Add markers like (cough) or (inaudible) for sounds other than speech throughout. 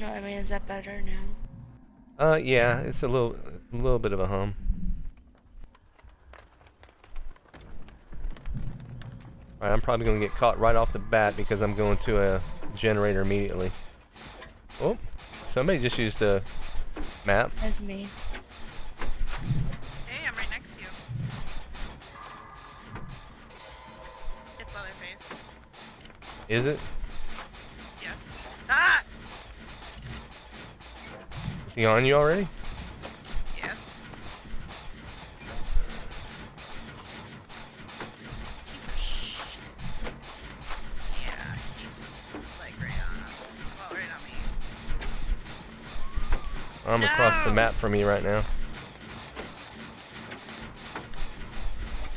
No, I mean, is that better now? Uh, yeah, it's a little, a little bit of a hum. Alright, I'm probably gonna get caught right off the bat because I'm going to a generator immediately. Oh, somebody just used a map. That's me. Hey, I'm right next to you. It's Leatherface. Is it? He on you already? Yes. Piece of shit. Yeah, he's like right on us. Well, right on me. I'm across the map from you right now.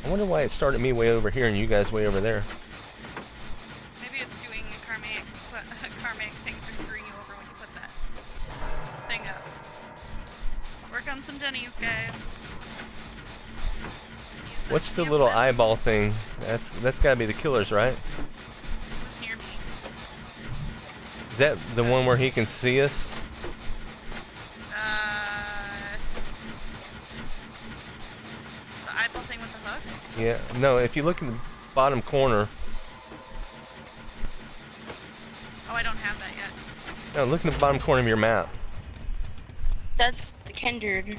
I wonder why it started me way over here and you guys way over there. On some Denny's, guys. What's the little it. eyeball thing? That's that's gotta be the killers, right? Just hear me. Is that the one where he can see us? Uh, the eyeball thing with the hook. Yeah. No, if you look in the bottom corner. Oh, I don't have that yet. No, look in the bottom corner of your map. That's the kindred.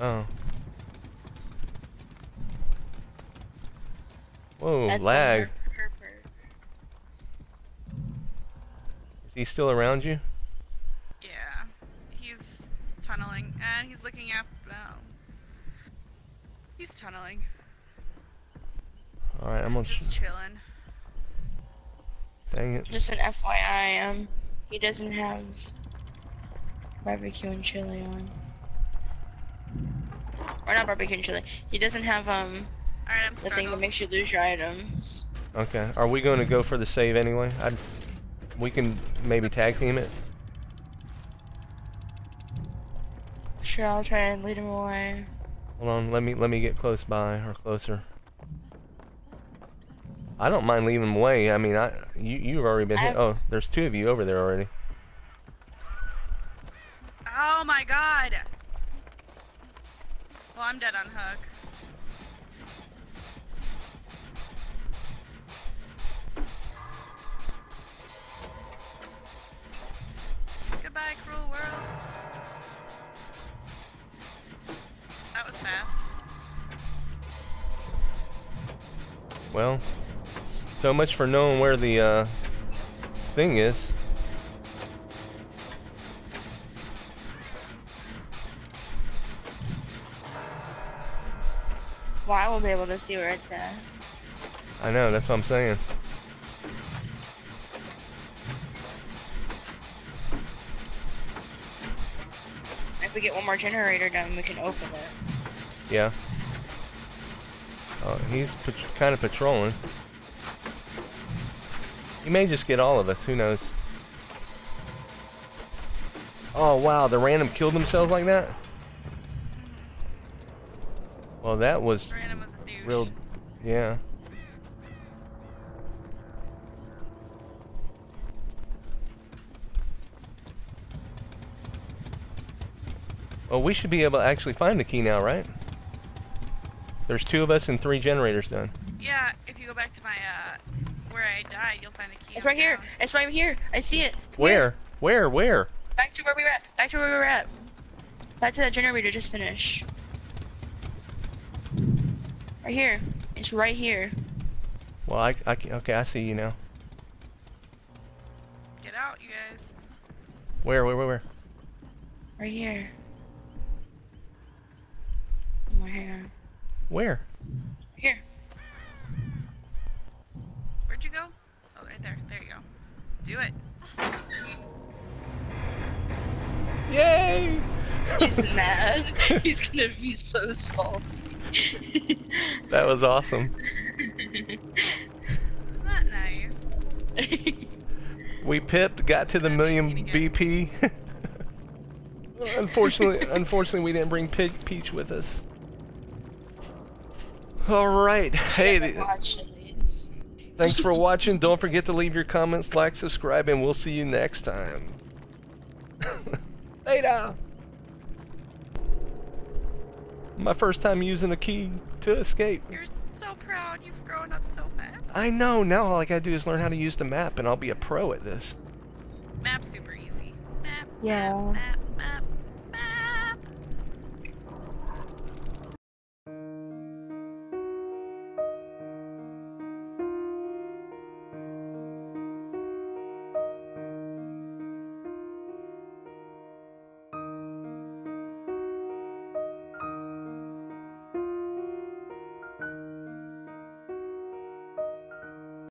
Oh. Whoa, That's lag. on her- her. Is he still around you? Yeah, he's tunneling, and he's looking up. No, he's tunneling. Alright, I'm gonna. Just chilling. Dang it. Just an FYI, um, he doesn't have barbecue and chili on. Or not barbecue and chili. He doesn't have um All right, I'm the thing that makes you lose your items. Okay. Are we going to go for the save anyway? I'd, we can maybe tag team it. Sure, I'll try and lead him away. Hold on, let me let me get close by or closer. I don't mind leaving him away. I mean, I you you've already been hit. I've- Oh, there's two of you over there already. Oh my god! Well, I'm dead on hook. Goodbye, cruel world. That was fast. Well, so much for knowing where the uh, thing is. Well, I will be able to see where it's at. I know, that's what I'm saying. If we get one more generator done, we can open it. Yeah. Oh, he's kind of patrolling. He may just get all of us. Who knows? Oh wow, the random killed themselves like that. Well, that was Random was a real. Yeah. Well, we should be able to actually find the key now, right? There's two of us and three generators done. Yeah, if you go back to my, uh, where I died, you'll find a key. It's on right here. down. It's right here. I see it. Here. Where? Where? Where? Back to where we were at. Back to where we were at. Back to that generator just finished. Right here. It's right here. Well, I, I, ca- okay, I see you now. Get out, you guys. Where, where, where, where? Right here. Oh my hand. Where? Here. Where'd you go? Oh, right there. There you go. Do it. Yay! He's (laughs) mad. He's gonna be so salty. (laughs) that was awesome. Isn't that nice? We pipped, got to the million BP. (laughs) unfortunately, (laughs) unfortunately, we didn't bring Pe- Peach with us. All right. Hey, Doesn't th- watch thanks for watching. Don't forget to leave your comments, like, subscribe, and we'll see you next time. Ada! My first time using a key to escape. You're so proud. You've grown up so fast. I know, now all I gotta do is learn how to use the map and I'll be a pro at this. Map super easy. Map. Yeah. Map. Map.